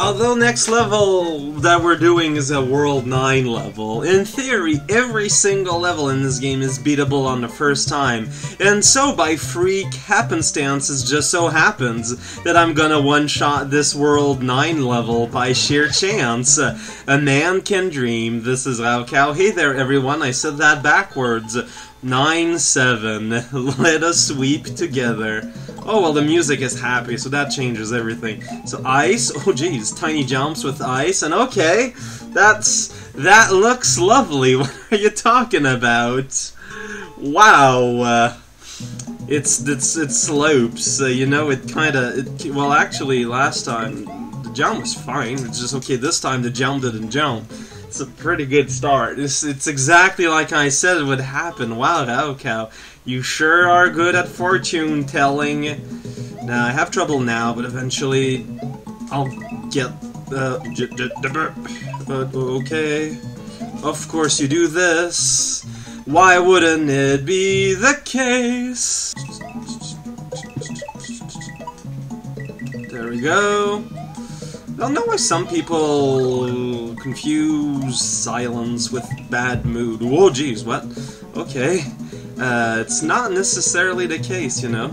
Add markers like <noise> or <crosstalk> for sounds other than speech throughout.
Although next level that we're doing is a World 9 level, in theory, every single level in this game is beatable on the first time, and so by freak happenstances just so happens that I'm gonna one-shot this World 9 level by sheer chance. A man can dream, this is raocow. Hey there everyone, I said that backwards. 9-7, <laughs> let us weep together. Oh, well, the music is happy, so that changes everything. So ice, oh geez, tiny jumps with ice, and okay, that's, that looks lovely. <laughs> What are you talking about? Wow, uh, it's, it's, it slopes, uh, you know, it kinda, it, well, actually, last time, the jump was fine, it's just, okay, this time the jump didn't jump. It's a pretty good start. It's, it's exactly like I said it would happen. Wow, raocow. You sure are good at fortune telling. Now, I have trouble now, but eventually I'll get... Uh, but okay. Of course you do this. Why wouldn't it be the case? There we go. I don't know why some people confuse silence with bad mood. Whoa, jeez, what? Okay. Uh, it's not necessarily the case, you know?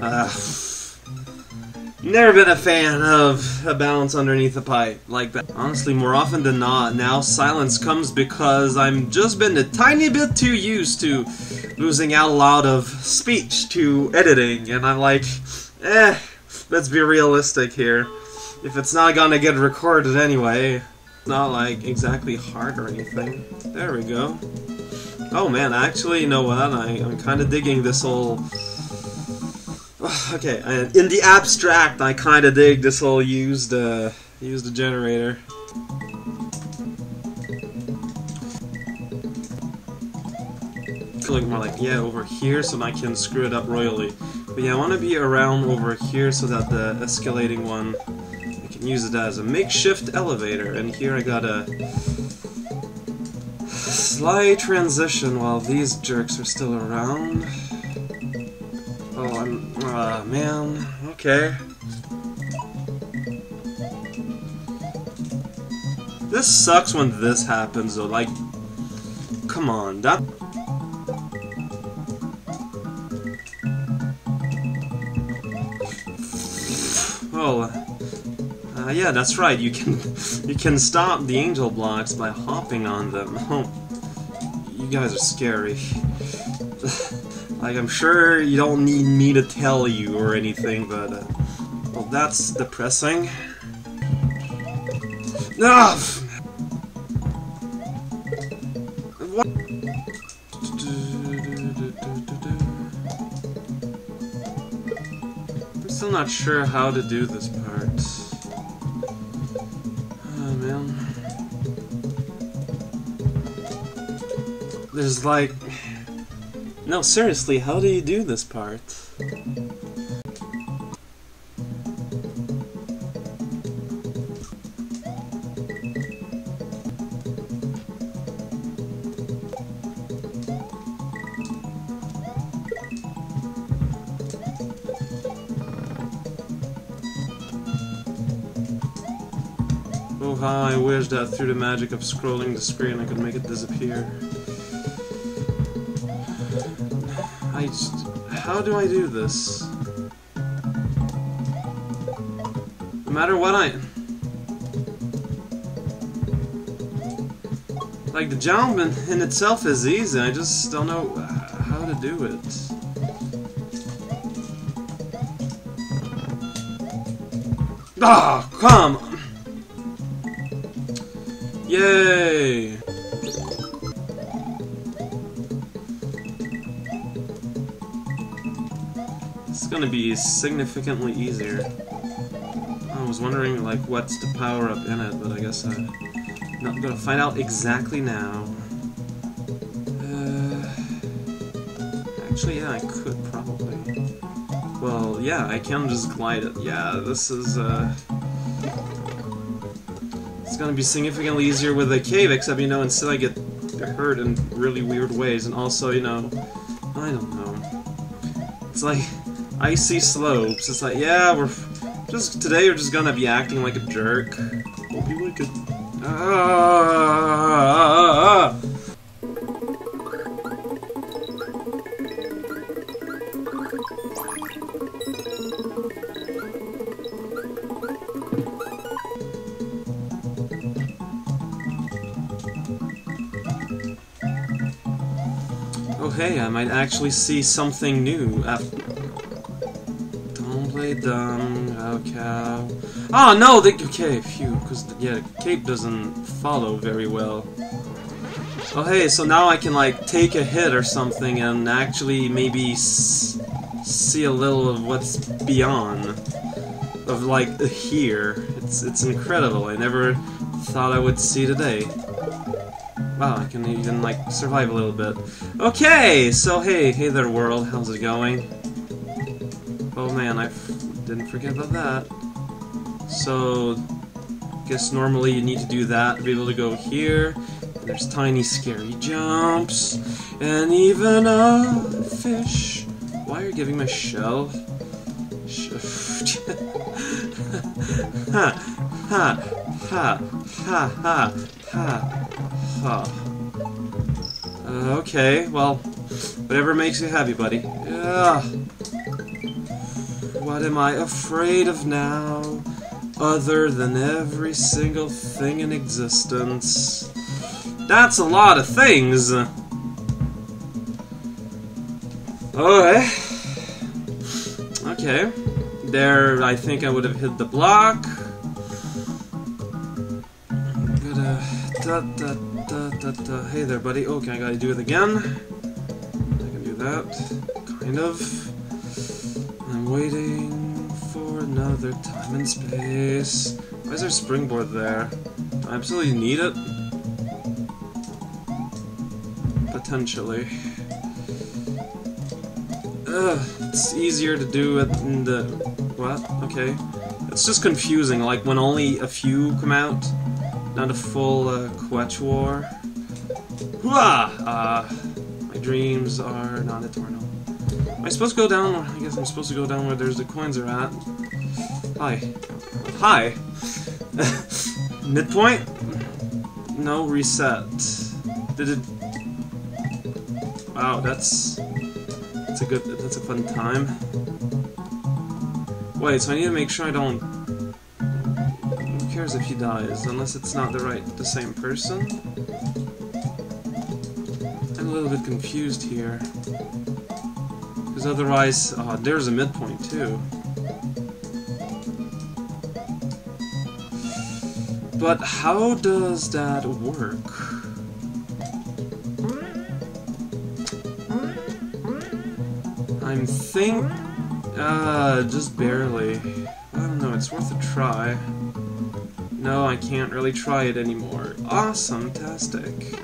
Uh, never been a fan of a balance underneath a pipe like that. Honestly, more often than not, now silence comes because I'm just been a tiny bit too used to losing out a lot of speech to editing, and I'm like, eh, let's be realistic here if it's not gonna get recorded anyway, it's not like exactly hard or anything. There we go. Oh man, actually, you know what? I, I'm kind of digging this whole. <sighs> Okay, in the abstract, I kind of dig this whole used uh, used a generator. Feeling more like yeah over here, so I can screw it up royally. But yeah, I want to be around over here so that the escalating one use it as a makeshift elevator, and here I got a sly transition while these jerks are still around. Oh, I'm... Uh, man. Okay. This sucks when this happens, though. Like, come on, that... Oh, uh, yeah, that's right. You can you can stop the angel blocks by hopping on them. <laughs> Oh, you guys are scary. <sighs> like, I'm sure you don't need me to tell you or anything, but uh, well, that's depressing. Ah! What? I'm still not sure how to do this There's like... No, seriously, how do you do this part? Oh how I wish that through the magic of scrolling the screen I could make it disappear. Just... How do I do this? No matter what I... Like, the jump in, in itself is easy, I just don't know how to do it. Ah, oh, come! Yay! Gonna be significantly easier. I was wondering, like, what's the power-up in it, but I guess I'm not gonna find out exactly now. Uh, actually, yeah, I could probably. Well, yeah, I can just glide it. Yeah, this is, uh... It's gonna be significantly easier with a cape, except, you know, instead I get hurt in really weird ways, and also, you know, I don't know. It's like, icy slopes. It's like, yeah, we're Just today, you're just gonna be acting like a jerk. Don't be like a. Ah, Oh hey, I might actually see something new after. Dumb, okay. Oh no, the okay, phew, because yeah, cape doesn't follow very well. Oh hey, so now I can like take a hit or something and actually maybe see a little of what's beyond of like here. It's it's incredible. I never thought I would see today. Wow, I can even, like, survive a little bit. Okay, so hey, hey there world, how's it going? Oh man, I didn't forget about that. So, guess normally you need to do that to be able to go here. There's tiny scary jumps, and even a fish. Why are you giving a shell? <laughs> ha, ha, ha, ha, ha, ha. Huh. Uh, okay, well, whatever makes you happy, buddy. Yeah. What am I afraid of now, other than every single thing in existence? That's a lot of things! Okay. Okay. There, I think I would have hit the block. Da, da, da, da. Hey there, buddy. Okay, I gotta do it again. I can do that. Kind of. Waiting for another time and space. Why is there a springboard there? I absolutely need it? Potentially. Ugh, it's easier to do it in the... What? Okay. It's just confusing, like when only a few come out. Not a full uh, Quetch War. Hooah! Uh, my dreams are not eternal. Am I supposed to go down? I guess I'm supposed to go down where there's the coins are at. Hi. Hi! <laughs> Midpoint? No, reset. Did it... Wow, that's... That's a good... That's a fun time. Wait, so I need to make sure I don't Who cares if he dies, unless it's not the right, the same person? I'm a little bit confused here. Because otherwise, oh, there's a midpoint too. But how does that work? I'm think... Uh, just barely. I don't know, it's worth a try. No, I can't really try it anymore. Awesome, tastic.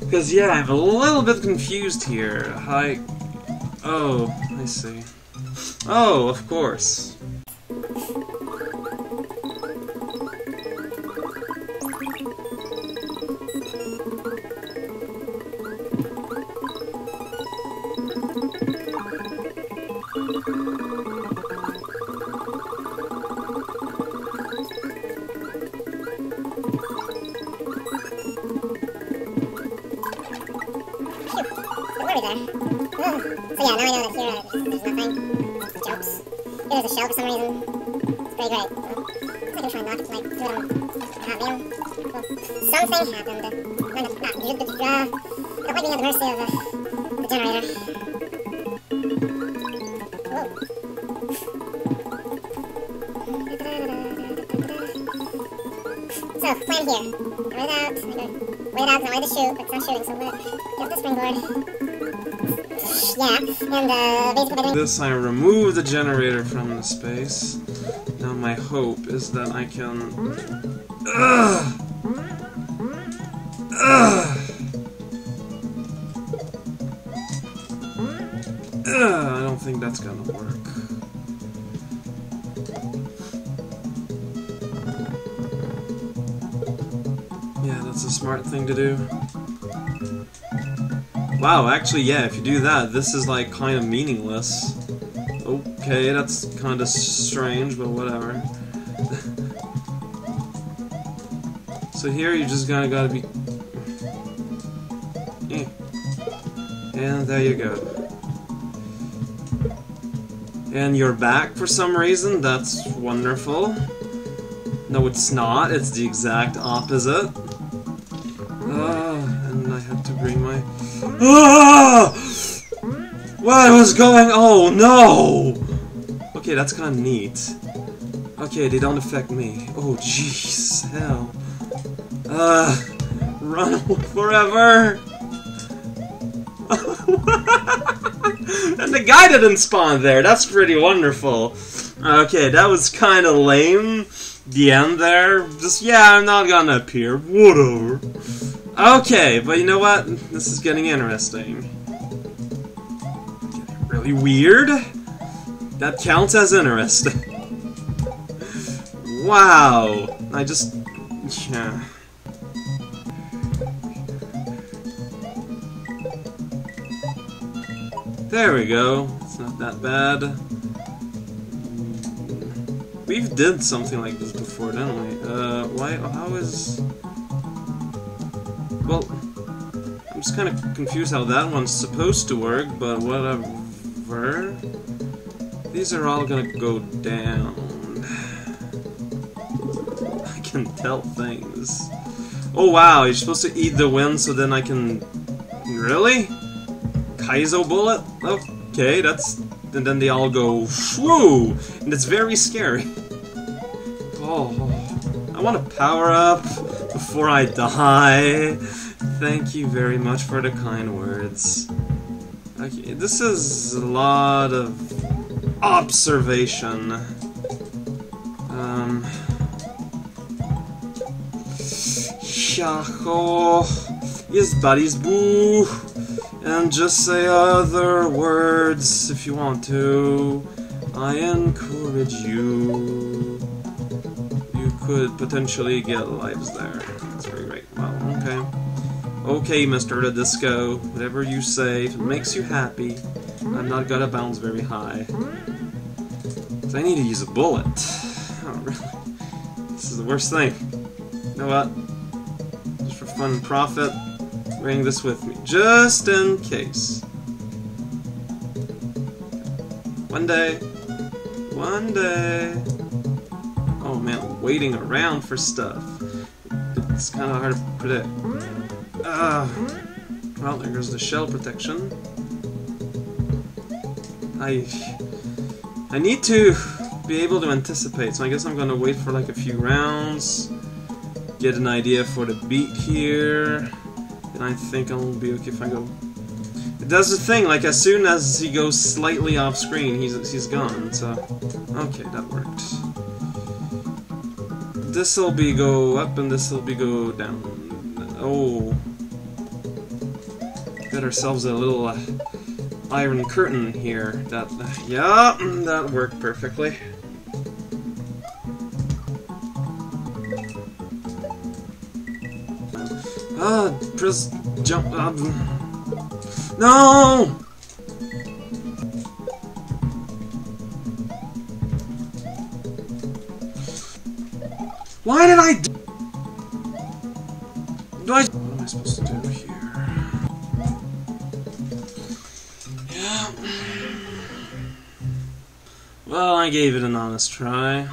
Because, yeah, I'm a little bit confused here. Hi. Oh, I see. Oh, of course. Something happened. Uh, it looked like being at the mercy of uh, the generator. So, plan here. Wait it out. Wait it out, now I to shoot, but it's not shooting, so let get the springboard. Yeah, and uh, basically this, I remove the generator from the space. Now my hope is that I can... Ugh! I don't think that's gonna work. Yeah, that's a smart thing to do. Wow, actually, yeah, if you do that, this is like kind of meaningless. Okay, that's kind of strange, but whatever. so here you just gotta gotta be. And there you go. And you're back for some reason. That's wonderful. No, it's not. It's the exact opposite. Ah, and I had to bring my. Ah! Going? Oh no! Okay, that's kind of neat. Okay, they don't affect me. Oh jeez, hell. Uh, run forever. <laughs> and the guy didn't spawn there. That's pretty wonderful. Okay, that was kind of lame. The end there. Just yeah, I'm not gonna appear. Whatever. Okay, but you know what? This is getting interesting weird. That counts as interesting. wow. I just... Yeah. There we go. It's not that bad. We've did something like this before, didn't we? Uh, why? How is... Well, I'm just kind of confused how that one's supposed to work, but whatever. These are all gonna go down. I can tell things. Oh wow, you're supposed to eat the wind so then I can... Really? Kaizo bullet? Okay, that's... And then they all go shwoo! And it's very scary. Oh, I want to power up before I die. Thank you very much for the kind words. Okay, this is a lot of observation. Um. Shaho is buddies boo. And just say other words if you want to. I encourage you. You could potentially get lives there. Okay, Mr. The Disco, whatever you say, if it makes you happy, I'm not gonna bounce very high. I need to use a bullet. <laughs> Oh, really? This is the worst thing. You know what? Just for fun and profit, bring this with me. Just in case. One day. One day. Oh man, waiting around for stuff. It's kind of hard to predict. Uh, well, there goes the shell protection. I... I need to be able to anticipate, so I guess I'm gonna wait for like a few rounds, get an idea for the beat here, and I think I'll be okay if I go... It does the thing, like as soon as he goes slightly off screen, he's, he's gone, so... Okay, that worked. This'll be go up and this'll be go down. Oh got ourselves a little uh, iron curtain here. That, uh, yeah, that worked perfectly. Ah, uh, press jump. Uh, no! Why did I? Do I? What am I supposed to do I gave it an honest try.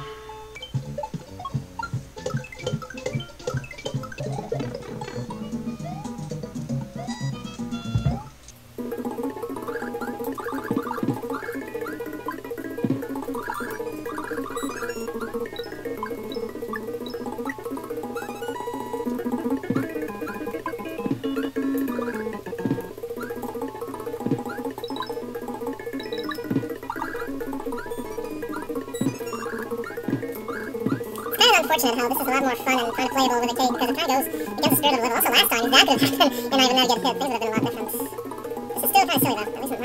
Unfortunate how this is a lot more fun and kind of playable with a because it kind of goes against the spirit of the level. Also, last time, that could have happened, and I would never get. Things would have been a lot different. This is still kind of silly, though. At least,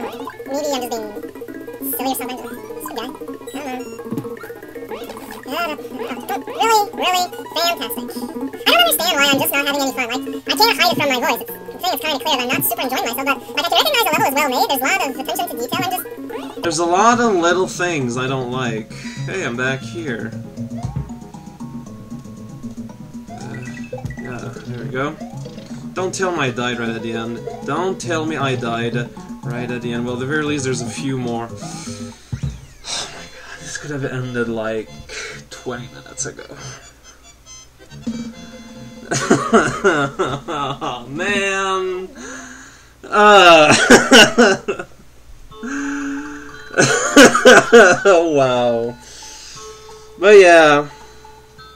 Maybe I'm just being silly or something. This guy. Come on. Oh, really, really fantastic. I don't understand why I'm just not having any fun. Like, I can't hide it from my voice. I think it's kind of clear that I'm not super enjoying myself, but like I can recognize the level is well made. There's a lot of attention to detail. Just There's a lot of little things I don't like. Hey, I'm back here. Yeah, there we go. Don't tell me I died right at the end. Don't tell me I died right at the end. Well, at the very least, there's a few more. <sighs> Oh my god, this could have ended like 20 minutes ago. <laughs> oh, man. Uh. <laughs> wow. But yeah,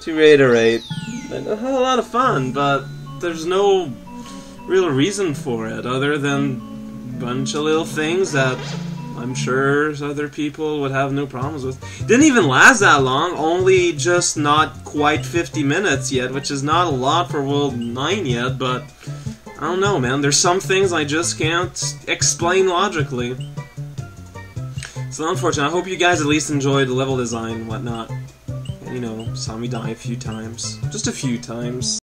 to reiterate, Had a lot of fun, but there's no real reason for it other than a bunch of little things that I'm sure other people would have no problems with. Didn't even last that long, only just not quite 50 minutes yet, which is not a lot for World 9 yet, but I don't know, man. There's some things I just can't explain logically. So unfortunate. I hope you guys at least enjoyed the level design and whatnot. You know, saw me die a few times. Just a few times.